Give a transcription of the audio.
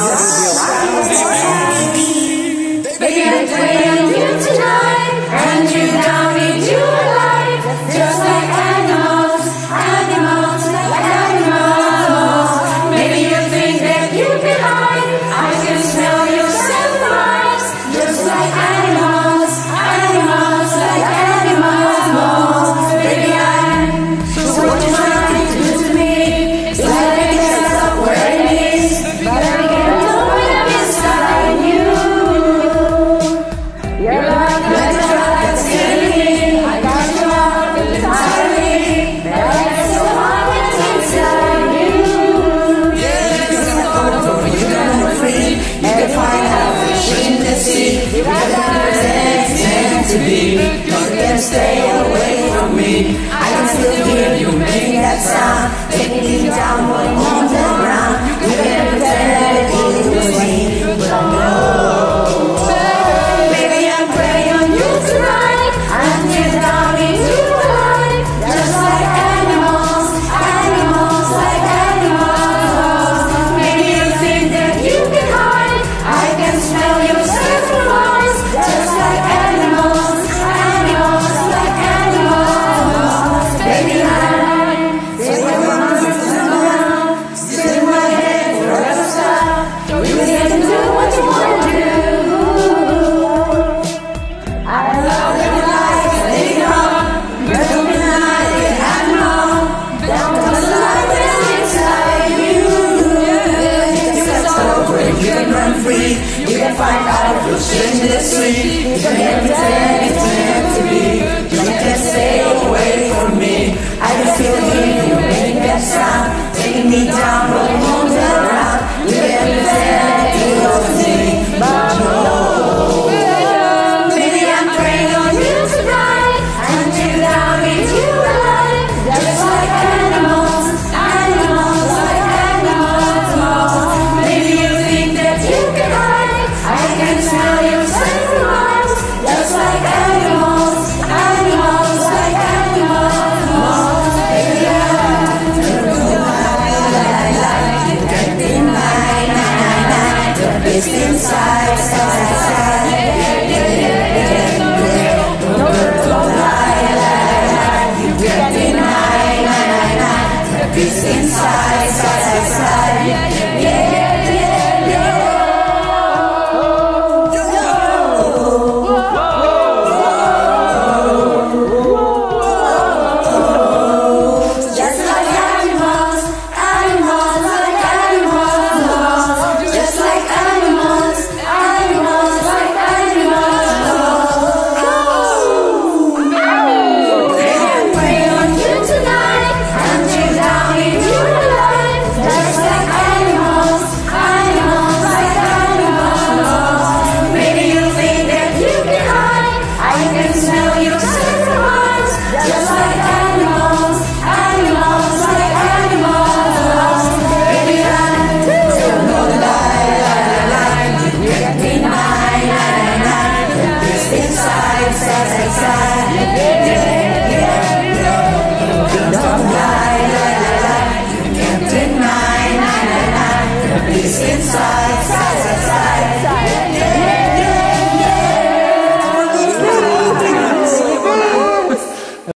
now. stay away from me. I and free. You can find out if you'll change the sea. You can everything. vicença